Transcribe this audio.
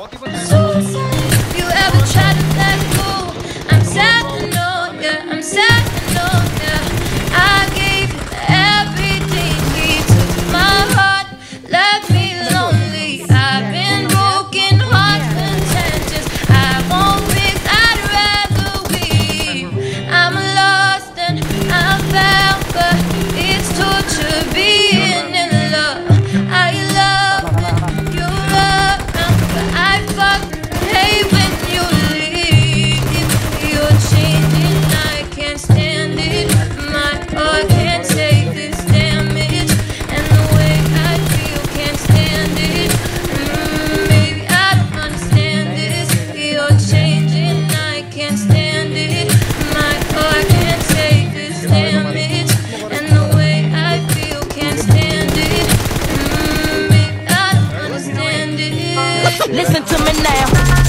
If Listen to me now.